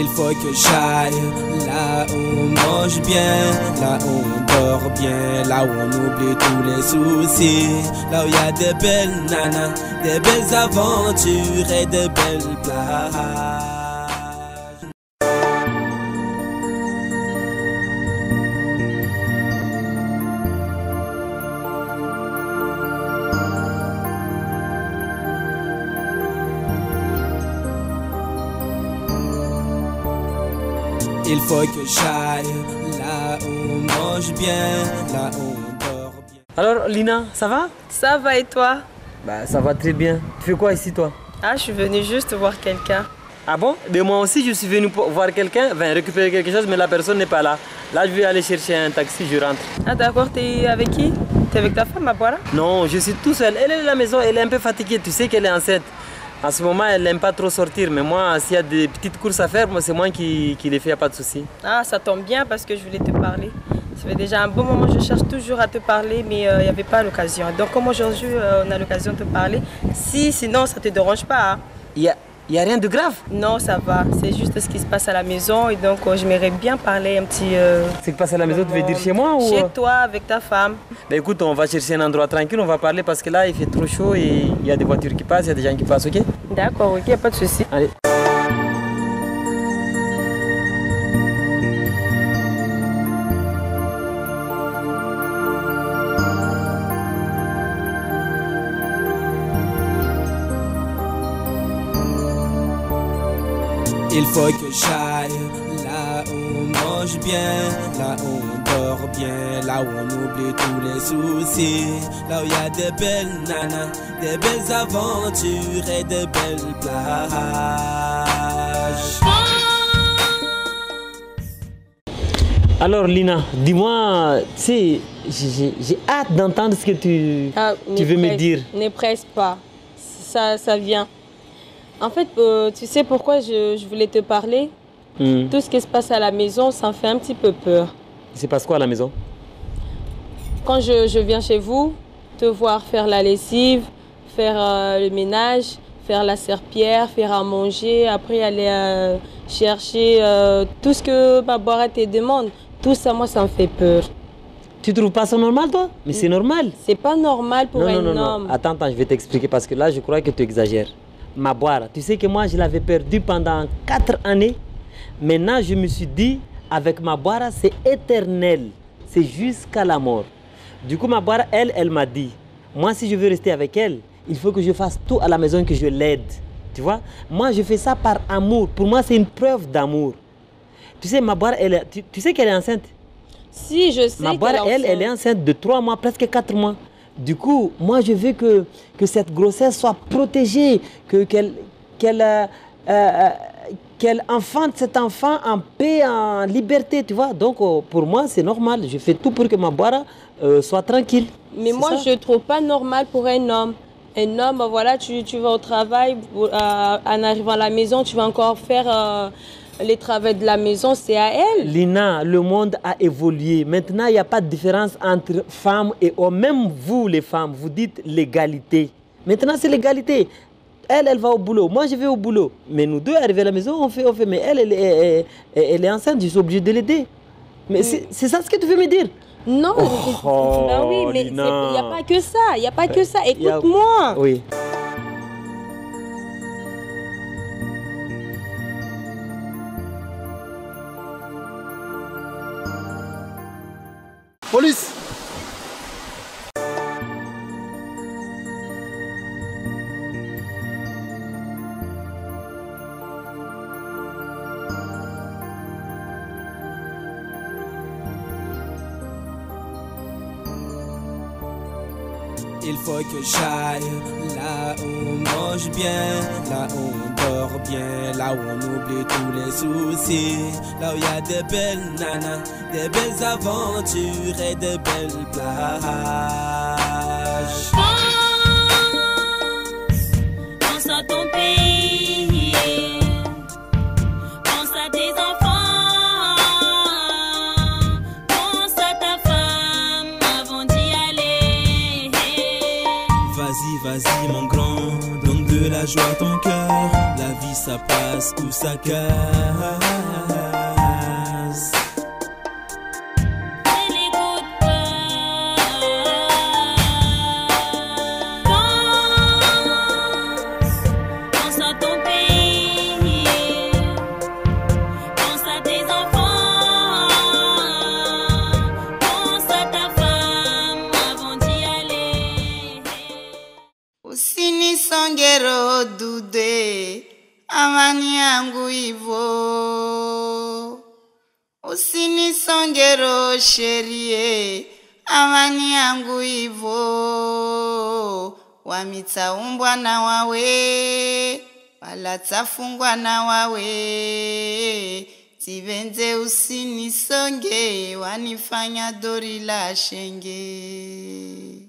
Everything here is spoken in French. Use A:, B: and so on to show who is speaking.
A: Il faut que j'aille là où on mange bien, là où on dort bien, là où on oublie tous les soucis, là où il y a des belles nanas, des belles aventures et des belles plages. Il faut que j'aille là où on mange bien, là où on dort bien.
B: Alors Lina, ça va?
C: Ça va et toi?
B: Bah ça va très bien. Tu fais quoi ici toi?
C: Ah, je suis venue juste voir quelqu'un.
B: Ah bon? De moi aussi je suis venu pour voir quelqu'un, enfin récupérer quelque chose mais la personne n'est pas là. Là je vais aller chercher un taxi, je rentre.
C: Ah d'accord, t'es avec qui? T'es avec ta femme à Boira
B: Non, je suis tout seul. Elle est à la maison, elle est un peu fatiguée, tu sais qu'elle est enceinte. En ce moment, elle n'aime pas trop sortir, mais moi, s'il y a des petites courses à faire, moi, c'est moi qui, qui les fais, y a pas de souci.
C: Ah, ça tombe bien parce que je voulais te parler. Ça fait déjà un bon moment je cherche toujours à te parler, mais il n'y avait pas l'occasion. Donc comme aujourd'hui, euh, on a l'occasion de te parler. Si, sinon, ça te dérange pas. hein.
B: Il n'y a, rien de grave.
C: Non, ça va. C'est juste ce qui se passe à la maison et donc euh, j'aimerais bien parler un petit... euh,
B: C'est que passe à la maison, tu veux dire chez moi ou
C: Chez toi, avec ta femme.
B: Ben écoute, on va chercher un endroit tranquille, on va parler parce que là, il fait trop chaud et il y a des voitures qui passent, il y a des gens qui passent, ok?
C: D'accord, ok, pas de souci.
B: Allez.
A: Il faut que j'aille là où on mange bien, là où on dort bien, là où on oublie tous les soucis, là où il y a des belles nanas, des belles aventures et des belles plages.
B: Alors Lina, dis-moi, tu sais, j'ai- hâte d'entendre ce que tu,
C: Ah,
B: tu veux me dire.
C: Ne presse pas. Ça, ça vient. En fait, euh, tu sais pourquoi je, je voulais te parler
B: Hmm.
C: Tout ce qui se passe à la maison, ça me fait un petit peu peur.
B: Il se passe quoi à la maison?
C: Quand je, je viens chez vous, te voir faire la lessive, faire euh, le ménage, faire la serpillère, faire à manger, après aller euh, chercher euh, tout ce que ma boîte te demande, tout ça, moi, ça me fait peur.
B: Tu trouves pas ça normal toi? Mais c'est normal.
C: C'est pas normal pour
B: non,
C: un
B: non, non,
C: homme.
B: non. Attends, attends, je vais t'expliquer parce que là, je crois que tu exagères. Ma boire, tu sais que moi, je l'avais perdu pendant quatre années. Maintenant, je me suis dit, avec ma boire, c'est éternel. C'est jusqu'à la mort. Du coup, ma boire, elle, elle m'a dit, moi, si je veux rester avec elle, il faut que je fasse tout à la maison, que je l'aide. Tu vois? Moi, je fais ça par amour. Pour moi, c'est une preuve d'amour. Tu sais, ma boire, elle, tu, tu sais qu'elle est enceinte?
C: Si, je sais
B: Ma
C: qu'elle
B: boire,
C: est
B: elle, elle est
C: enceinte.
B: de 3 mois, presque 4 mois. Du coup, moi, je veux que, que cette grossesse soit protégée, que, qu'elle, qu'elle, euh, euh, qu'elle enfante cet enfant en paix, en liberté, tu vois. Donc, euh, pour moi, c'est normal. Je fais tout pour que ma boire euh, soit tranquille.
C: Mais moi,
B: ça.
C: je ne trouve pas normal pour un homme. Un homme, voilà, tu, tu vas au travail, en arrivant à la maison, tu vas encore faire les travaux de la maison, c'est à elle.
B: Lina, le monde a évolué. Maintenant, il n'y a pas de différence entre femmes et hommes. Même vous, les femmes, vous dites l'égalité. Maintenant, c'est l'égalité. Elle, elle va au boulot. Moi, je vais au boulot. Mais nous deux, arrivés à la maison, on fait, on fait. Mais elle, elle, est- elle, elle est enceinte. Je suis obligé de l'aider. Mais c'est c'est ça ce que tu veux me dire?
C: Non,
B: Oh,
C: bah oui, mais il n'y a pas que ça, il n'y a pas que ça.
B: a-
C: Écoute-moi.
B: Oui.
D: Police
A: Il faut que j'aille là où on mange bien, là où on dort bien, là où on oublie tous les soucis, là où il y a des belles nanas, des belles aventures et des belles plages. Vas-y, vas-y, mon grand, donne de la joie à ton cœur. La vie, ça passe ou ça casse.
D: Dude amani yangu hivo usinisongero sherie amani yangu hivo wamitaumbwa na wawe wala tafungwa na wawe. Tivenze usinisonge wanifanya dori la shenge